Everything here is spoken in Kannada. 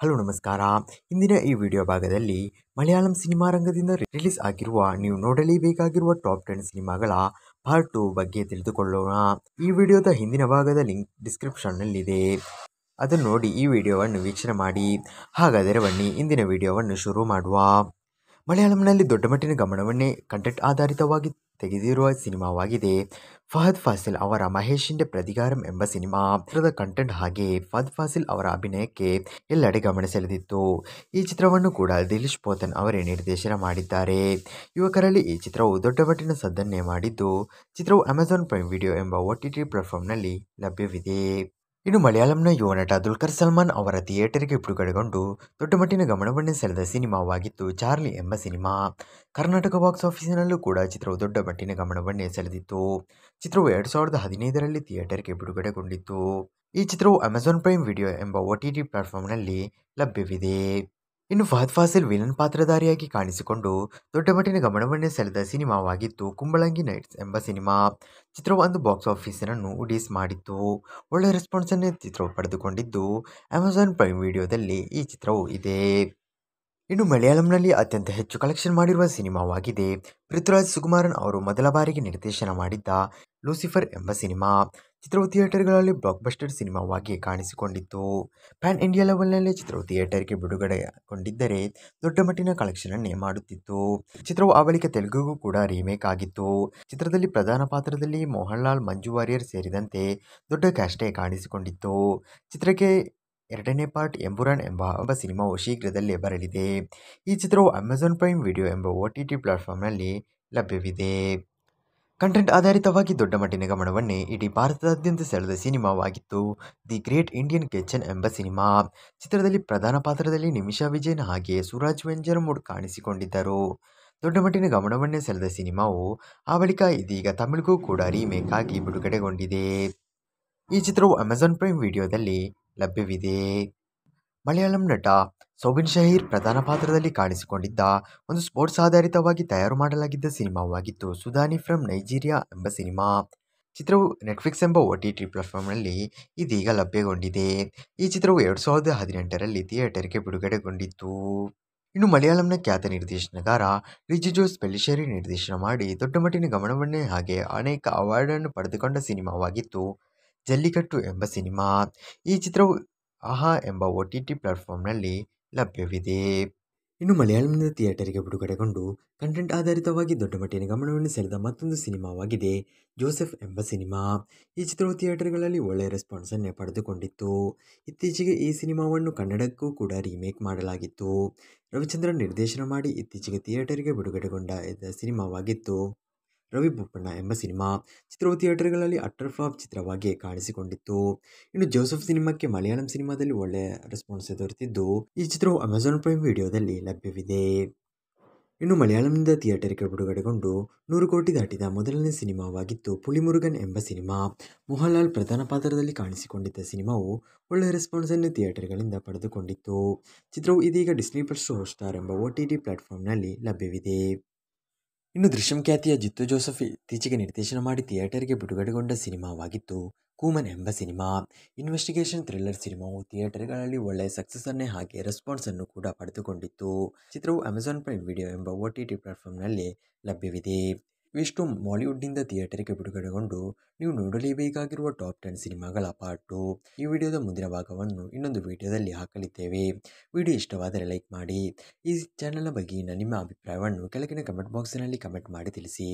ಹಲೋ, ನಮಸ್ಕಾರ. ಇಂದಿನ ಈ ವಿಡಿಯೋ ಭಾಗದಲ್ಲಿ ಮಲಯಾಳಂ ಸಿನಿಮಾ ರಂಗದಿಂದ ರಿಲೀಸ್ ಆಗಿರುವ ನೀವು ನೋಡಲೇಬೇಕಾಗಿರುವ ಟಾಪ್ ಟೆನ್ ಸಿನಿಮಾಗಳ ಪಾರ್ಟ್ ಟು ಬಗ್ಗೆ ತಿಳಿದುಕೊಳ್ಳೋಣ. ಈ ವಿಡಿಯೋದ ಹಿಂದಿನ ಭಾಗದ ಲಿಂಕ್ ಡಿಸ್ಕ್ರಿಪ್ಷನ್ನಲ್ಲಿದೆ. ಅದನ್ನು ನೋಡಿ ಈ ವಿಡಿಯೋವನ್ನು ವೀಕ್ಷಣೆ ಮಾಡಿ. ಹಾಗಾದರೆ ಬನ್ನಿ, ಇಂದಿನ ವಿಡಿಯೋವನ್ನು ಶುರು ಮಾಡುವ. ಮಲಯಾಳಂನಲ್ಲಿ ದೊಡ್ಡ ಮಟ್ಟಿನ ಗಮನವನ್ನೇ ಕಂಟೆಂಟ್ ಆಧಾರಿತವಾಗಿ ತೆಗೆದಿರುವ ಸಿನಿಮಾವಾಗಿದೆ ಫಹದ್ ಫಾಸಿಲ್ ಅವರ ಮಹೇಶಿಂಡೆ ಪ್ರತಿಗಾರಂ ಎಂಬ ಸಿನಿಮಾ ಚಿತ್ರದ ಕಂಟೆಂಟ್ ಹಾಗೆ ಫಹದ್ ಫಾಸಿಲ್ ಅವರ ಅಭಿನಯಕ್ಕೆ ಎಲ್ಲೆಡೆ ಗಮನ ಸೆಳೆದಿತ್ತು. ಈ ಚಿತ್ರವನ್ನು ಕೂಡ ದಿಲೀಶ್ ಪೋತನ್ ಅವರೇ ನಿರ್ದೇಶನ ಮಾಡಿದ್ದಾರೆ. ಯುವಕರಲ್ಲಿ ಈ ಚಿತ್ರವು ದೊಡ್ಡ ಮಟ್ಟಿನ ಸದ್ದನ್ನೇ ಮಾಡಿದ್ದು, ಚಿತ್ರವು ಅಮೆಜಾನ್ ಪ್ರೈಮ್ ವಿಡಿಯೋ ಎಂಬ ಒ ಟಿ ಟಿ ಪ್ಲಾಟ್ಫಾರ್ಮ್ನಲ್ಲಿ ಲಭ್ಯವಿದೆ. ಇನ್ನು ಮಲಯಾಳಂನ ಯುವ ನಟ ದುಲ್ಕರ್ ಸಲ್ಮಾನ್ ಅವರ ಥಿಯೇಟರ್ಗೆ ಬಿಡುಗಡೆಗೊಂಡು ದೊಡ್ಡ ಮಟ್ಟಿನ ಗಮನವನ್ನೇ ಸೆಳೆದ ಸಿನಿಮಾವಾಗಿತ್ತು ಚಾರ್ಲಿ ಎಂಬ ಸಿನಿಮಾ. ಕರ್ನಾಟಕ ಬಾಕ್ಸ್ ಆಫೀಸಿನಲ್ಲೂ ಕೂಡ ಚಿತ್ರವು ದೊಡ್ಡ ಮಟ್ಟಿನ ಗಮನವನ್ನೇ ಸೆಳೆದಿತ್ತು. ಚಿತ್ರವು ಎರಡು ಸಾವಿರದ ಹದಿನೈದರಲ್ಲಿ ಥಿಯೇಟರ್ಗೆ ಬಿಡುಗಡೆಗೊಂಡಿತ್ತು. ಈ ಚಿತ್ರವು ಅಮೆಜಾನ್ ಪ್ರೈಮ್ ವಿಡಿಯೋ ಎಂಬ ಒ ಟಿ ಟಿ ಪ್ಲಾಟ್ಫಾರ್ಮ್ನಲ್ಲಿ ಲಭ್ಯವಿದೆ. ಇನ್ನು ಫಹದ್ ಫಾಸಿಲ್ ವಿಲನ್ ಪಾತ್ರಧಾರಿಯಾಗಿ ಕಾಣಿಸಿಕೊಂಡು ದೊಡ್ಡ ಮಟ್ಟಿನ ಗಮನವನ್ನೇ ಸೆಳೆದ ಸಿನಿಮಾವಾಗಿತ್ತು ಕುಂಬಳಂಗಿ ನೈಟ್ಸ್ ಎಂಬ ಸಿನಿಮಾ. ಚಿತ್ರವು ಒಂದು ಬಾಕ್ಸ್ ಆಫೀಸನ್ನು ಉಡೀಸ್ ಮಾಡಿತ್ತು. ಒಳ್ಳೆಯ ರೆಸ್ಪಾನ್ಸನ್ನೇ ಚಿತ್ರವು ಪಡೆದುಕೊಂಡಿದ್ದು ಅಮೆಜಾನ್ ಪ್ರೈಮ್ ವಿಡಿಯೋದಲ್ಲಿ ಈ ಚಿತ್ರವು ಇದೆ. ಇನ್ನು ಮಲಯಾಳಂನಲ್ಲಿ ಅತ್ಯಂತ ಹೆಚ್ಚು ಕಲೆಕ್ಷನ್ ಮಾಡಿರುವ ಸಿನಿಮಾವಾಗಿದೆ. ಪೃಥ್ವಿರಾಜ್ ಸುಕುಮಾರನ್ ಅವರು ಮೊದಲ ಬಾರಿಗೆ ನಿರ್ದೇಶನ ಮಾಡಿದ್ದ ಲೂಸಿಫರ್ ಎಂಬ ಸಿನಿಮಾ. ಚಿತ್ರವು ಥಿಯೇಟರ್ಗಳಲ್ಲಿ ಬ್ಲಾಕ್ಬಸ್ಟರ್ ಸಿನಿಮಾವಾಗಿ ಕಾಣಿಸಿಕೊಂಡಿತ್ತು. ಪ್ಯಾನ್ ಇಂಡಿಯಾ ಲೆವೆಲ್ನಲ್ಲಿ ಚಿತ್ರವು ಥಿಯೇಟರ್ಗೆ ಬಿಡುಗಡೆಗೊಂಡಿದ್ದರೆ ದೊಡ್ಡ ಮಟ್ಟಿನ ಕಲೆಕ್ಷನನ್ನೇ ಮಾಡುತ್ತಿತ್ತು. ಚಿತ್ರವು ಆ ಬಳಿಕ ತೆಲುಗುಗೂ ಕೂಡ ರೀಮೇಕ್ ಆಗಿತ್ತು. ಚಿತ್ರದಲ್ಲಿ ಪ್ರಧಾನ ಪಾತ್ರದಲ್ಲಿ ಮೋಹನ್ಲಾಲ್ ಮಂಜು ವಾರಿಯರ್ ಸೇರಿದಂತೆ ದೊಡ್ಡ ಕ್ಯಾಸ್ಟೇ ಕಾಣಿಸಿಕೊಂಡಿತ್ತು. ಚಿತ್ರಕ್ಕೆ ಎರಡನೇ ಪಾರ್ಟ್ ಎಂಬುರಾನ್ ಎಂಬ ಒಬ್ಬ ಸಿನಿಮಾವು ಶೀಘ್ರದಲ್ಲೇ ಬರಲಿದೆ. ಈ ಚಿತ್ರವು ಅಮೆಜಾನ್ ಪ್ರೈಮ್ ವಿಡಿಯೋ ಎಂಬ ಒ ಟಿ ಟಿ ಪ್ಲಾಟ್ಫಾರ್ಮ್ನಲ್ಲಿ ಲಭ್ಯವಿದೆ. ಕಂಟೆಂಟ್ ಆಧಾರಿತವಾಗಿ ದೊಡ್ಡ ಮಟ್ಟಿನ ಗಮನವನ್ನೇ ಇಡೀ ಭಾರತದಾದ್ಯಂತ ಸೆಳೆದ ಸಿನಿಮಾವಾಗಿತ್ತು. ದಿ ಗ್ರೇಟ್ ಇಂಡಿಯನ್ ಕಿಚನ್ ಎಂಬ ಸಿನಿಮಾ. ಚಿತ್ರದಲ್ಲಿ ಪ್ರಧಾನ ಪಾತ್ರದಲ್ಲಿ ನಿಮಿಷಾ ವಿಜಯನ್ ಹಾಗೆ ಸುರಾಜ್ ವೆಂಜರಮೂಡ್ ಕಾಣಿಸಿಕೊಂಡಿದ್ದರು. ದೊಡ್ಡ ಮಟ್ಟಿನ ಗಮನವನ್ನೇ ಸೆಳೆದ ಸಿನಿಮಾವು ಆ ಬಳಿಕ ಇದೀಗ ತಮಿಳಿಗೂ ಕೂಡ ರೀಮೇಕ್ ಆಗಿ ಬಿಡುಗಡೆಗೊಂಡಿದೆ. ಈ ಚಿತ್ರವು ಅಮೆಜಾನ್ ಪ್ರೈಮ್ ವಿಡಿಯೋದಲ್ಲಿ ಲಭ್ಯವಿದೆ. ಮಲಯಾಳಂ ನಟ ಸೋಬಿನ್ ಶಹೀರ್ ಪ್ರಧಾನ ಪಾತ್ರದಲ್ಲಿ ಕಾಣಿಸಿಕೊಂಡಿದ್ದ ಒಂದು ಸ್ಪೋರ್ಟ್ಸ್ ಆಧಾರಿತವಾಗಿ ತಯಾರು ಮಾಡಲಾಗಿದ್ದ ಸಿನಿಮಾವಾಗಿತ್ತು, ಸುಧಾನಿ ಫ್ರಮ್ ನೈಜೀರಿಯಾ ಎಂಬ ಸಿನಿಮಾ. ಚಿತ್ರವು ನೆಟ್ಫ್ಲಿಕ್ಸ್ ಎಂಬ ಒ ಟಿ ಟಿ ಪ್ಲಾಟ್ಫಾರ್ಮ್ನಲ್ಲಿ ಇದೀಗ ಲಭ್ಯಗೊಂಡಿದೆ. ಈ ಚಿತ್ರವು ಎರಡು ಸಾವಿರದ ಹದಿನೆಂಟರಲ್ಲಿ ಥಿಯೇಟರ್ಗೆ ಬಿಡುಗಡೆಗೊಂಡಿತ್ತು. ಇನ್ನು ಮಲಯಾಳಂನ ಖ್ಯಾತ ನಿರ್ದೇಶನಗಾರ ರಿಜಿ ಜೋಸ್ ಪೆಲ್ಲಿಶೇರಿ ನಿರ್ದೇಶನ ಮಾಡಿ ದೊಡ್ಡ ಮಟ್ಟಿನ ಗಮನವನ್ನೇ ಹಾಗೆ ಅನೇಕ ಅವಾರ್ಡನ್ನು ಪಡೆದುಕೊಂಡ ಸಿನಿಮಾವಾಗಿತ್ತು. ಜಲ್ಲಿಕಟ್ಟು ಎಂಬ ಸಿನಿಮಾ. ಈ ಚಿತ್ರವು ಆಹಾ ಎಂಬ ಒ ಟಿ ಟಿ ಪ್ಲಾಟ್ಫಾರ್ಮ್ನಲ್ಲಿ ಲಭ್ಯವಿದೆ. ಇನ್ನು ಮಲಯಾಳಂನ ಥಿಯೇಟರ್ಗೆ ಬಿಡುಗಡೆಗೊಂಡು ಕಂಟೆಂಟ್ ಆಧಾರಿತವಾಗಿ ದೊಡ್ಡ ಮಟ್ಟಿನ ಗಮನವನ್ನು ಸೆಳೆದ ಮತ್ತೊಂದು ಸಿನಿಮಾವಾಗಿದೆ, ಜೋಸೆಫ್ ಎಂಬ ಸಿನಿಮಾ. ಈ ಚಿತ್ರವು ಥಿಯೇಟರ್ಗಳಲ್ಲಿ ಒಳ್ಳೆಯ ರೆಸ್ಪಾನ್ಸನ್ನೇ ಪಡೆದುಕೊಂಡಿತ್ತು. ಇತ್ತೀಚೆಗೆ ಈ ಸಿನಿಮಾವನ್ನು ಕನ್ನಡಕ್ಕೂ ಕೂಡ ರೀಮೇಕ್ ಮಾಡಲಾಗಿತ್ತು. ರವಿಚಂದ್ರನ್ ನಿರ್ದೇಶನ ಮಾಡಿ ಇತ್ತೀಚೆಗೆ ಥಿಯೇಟರ್ಗೆ ಬಿಡುಗಡೆಗೊಂಡ ಸಿನಿಮಾವಾಗಿತ್ತು. ರವಿ ಬೋಪಣ್ಣ ಎಂಬ ಸಿನಿಮಾ ಚಿತ್ರವು ಥಿಯೇಟರ್ಗಳಲ್ಲಿ ಅಟ್ಟರ್ ಫ್ಲಾಪ್ ಚಿತ್ರವಾಗಿ ಕಾಣಿಸಿಕೊಂಡಿತ್ತು. ಇನ್ನು ಜೋಸೆಫ್ ಸಿನಿಮಾಕ್ಕೆ ಮಲಯಾಳಂ ಸಿನಿಮಾದಲ್ಲಿ ಒಳ್ಳೆಯ ರೆಸ್ಪಾನ್ಸ್ ದೊರೆತಿದ್ದು, ಈ ಚಿತ್ರವು ಅಮೆಜಾನ್ ಪ್ರೈಮ್ ವಿಡಿಯೋದಲ್ಲಿ ಲಭ್ಯವಿದೆ. ಇನ್ನು ಮಲಯಾಳಂನಿಂದ ಥಿಯೇಟರ್ಗೆ ಬಿಡುಗಡೆಗೊಂಡು ನೂರು ಕೋಟಿ ದಾಟಿದ ಮೊದಲನೇ ಸಿನಿಮಾವಾಗಿತ್ತು ಪುಳಿಮುರುಗನ್ ಎಂಬ ಸಿನಿಮಾ. ಮೋಹನ್ಲಾಲ್ ಪ್ರಧಾನ ಪಾತ್ರದಲ್ಲಿ ಕಾಣಿಸಿಕೊಂಡಿದ್ದ ಸಿನಿಮಾವು ಒಳ್ಳೆಯ ರೆಸ್ಪಾನ್ಸನ್ನು ಥಿಯೇಟರ್ಗಳಿಂದ ಪಡೆದುಕೊಂಡಿತ್ತು. ಚಿತ್ರವು ಇದೀಗ ಡಿಸ್ನಿ ಪ್ಲಸ್ ಸ್ಟಾರ್ ಎಂಬ ಒ ಟಿ ಟಿ ಪ್ಲಾಟ್ಫಾರ್ಮ್ನಲ್ಲಿ ಲಭ್ಯವಿದೆ. ಇನ್ನು ದೃಶ್ಯಂ ಖ್ಯಾತಿಯ ಜಿತ್ತು ಜೋಸಫ್ ಇತ್ತೀಚೆಗೆ ನಿರ್ದೇಶನ ಮಾಡಿ ಥಿಯೇಟರ್ಗೆ ಬಿಡುಗಡೆಗೊಂಡ ಸಿನಿಮಾವಾಗಿತ್ತು. ಕೂಮನ್ ಎಂಬ ಸಿನಿಮಾ. ಇನ್ವೆಸ್ಟಿಗೇಷನ್ ಥ್ರಿಲ್ಲರ್ ಸಿನಿಮಾವು ಥಿಯೇಟರ್ಗಳಲ್ಲಿ ಒಳ್ಳೆಯ ಸಕ್ಸಸ್ಸನ್ನೇ ಹಾಗೆ ರೆಸ್ಪಾನ್ಸನ್ನು ಕೂಡ ಪಡೆದುಕೊಂಡಿತ್ತು. ಚಿತ್ರವು ಅಮೆಜಾನ್ ಪ್ರೈಮ್ ವಿಡಿಯೋ ಎಂಬ ಒ ಟಿ ಟಿ ಪ್ಲಾಟ್ಫಾರ್ಮ್ನಲ್ಲಿ ಲಭ್ಯವಿದೆ. ಇವಿಷ್ಟು ಮಾಲಿವುಡ್ನಿಂದ ಥಿಯೇಟರ್ಗೆ ಬಿಡುಗಡೆಗೊಂಡು ನೀವು ನೋಡಲೇಬೇಕಾಗಿರುವ ಟಾಪ್ ಟೆನ್ ಸಿನಿಮಾಗಳ ಪಾರ್ಟ್ ಟು ಈ ವಿಡಿಯೋದ ಮುಂದಿನ ಭಾಗವನ್ನು ಇನ್ನೊಂದು ವಿಡಿಯೋದಲ್ಲಿ ಹಾಕಲಿದ್ದೇವೆ. ವಿಡಿಯೋ ಇಷ್ಟವಾದರೆ ಲೈಕ್ ಮಾಡಿ. ಈ ಚಾನಲ್ನ ಬಗ್ಗೆ ನಿಮ್ಮ ಅಭಿಪ್ರಾಯವನ್ನು ಕೆಳಗಿನ ಕಮೆಂಟ್ ಬಾಕ್ಸ್ನಲ್ಲಿ ಕಮೆಂಟ್ ಮಾಡಿ ತಿಳಿಸಿ.